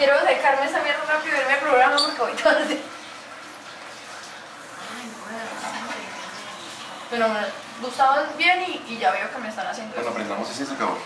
Quiero secarme esa mierda rápido y verme el programa porque voy tarde. Pero me gustaban bien y, y ya veo que me están haciendo Bueno, eso. aprendamos ese se acabó.